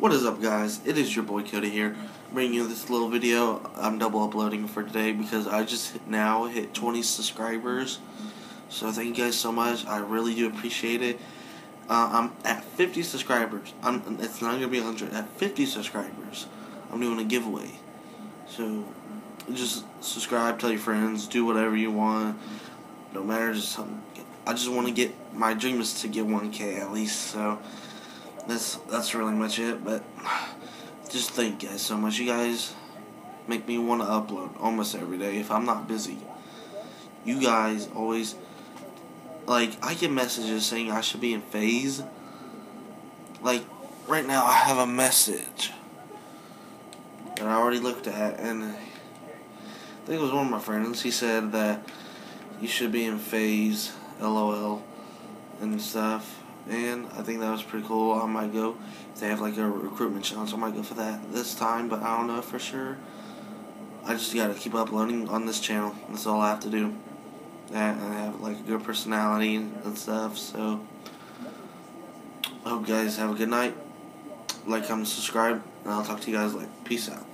What is up guys? It is your boy Cody here, bringing you this little video. I'm double uploading for today because I just now hit 20 subscribers. So thank you guys so much. I really do appreciate it. Uh, I'm at 50 subscribers. I'm, it's not going to be 100. At 50 subscribers, I'm doing a giveaway. So just subscribe, tell your friends, do whatever you want. No matter, just I just want to get, my dream is to get 1K at least. So that's that's really much it. But just thank you guys so much. You guys make me want to upload almost every day if I'm not busy. You guys always like I get messages saying I should be in FaZe. Like right now I have a message that I already looked at and I think it was one of my friends. He said that you should be in FaZe, LOL, and stuff and I think that was pretty cool. I might go if they have like a recruitment challenge. I might go for that this time, but I don't know for sure. I just gotta keep uploading on this channel. That's all I have to do. And I have like a good personality and stuff. So, I hope you guys have a good night. Like, comment, subscribe, and I'll talk to you guys later. Peace out.